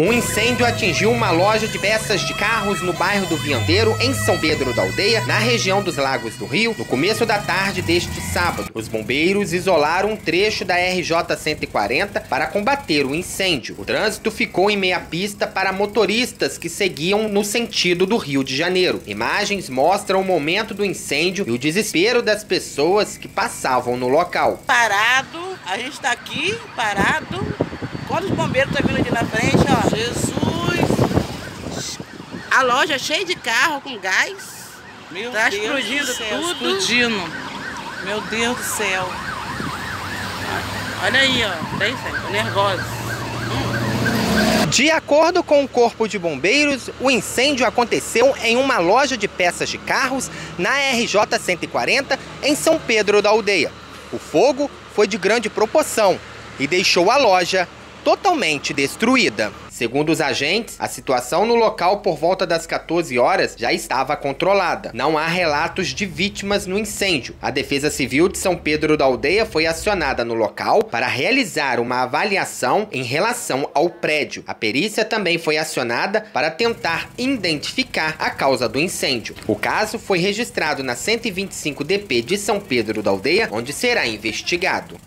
Um incêndio atingiu uma loja de peças de carros no bairro do Viandeiro, em São Pedro da Aldeia, na região dos Lagos do Rio, no começo da tarde deste sábado. Os bombeiros isolaram um trecho da RJ 140 para combater o incêndio. O trânsito ficou em meia pista para motoristas que seguiam no sentido do Rio de Janeiro. Imagens mostram o momento do incêndio e o desespero das pessoas que passavam no local. Parado, a gente está aqui parado Quando os bombeiros estão vindo ali na frente, ó. Jesus! A loja é cheia de carro com gás. Meu tá Deus explodindo do céu, tudo. Explodindo. Meu Deus do céu. Olha aí, ó. Bem, nervosa. De acordo com o Corpo de Bombeiros, o incêndio aconteceu em uma loja de peças de carros na RJ 140, em São Pedro da Aldeia. O fogo foi de grande proporção e deixou a loja totalmente destruída. Segundo os agentes, a situação no local por volta das 14 horas já estava controlada. Não há relatos de vítimas no incêndio. A Defesa Civil de São Pedro da Aldeia foi acionada no local para realizar uma avaliação em relação ao prédio. A perícia também foi acionada para tentar identificar a causa do incêndio. O caso foi registrado na 125 DP de São Pedro da Aldeia, onde será investigado.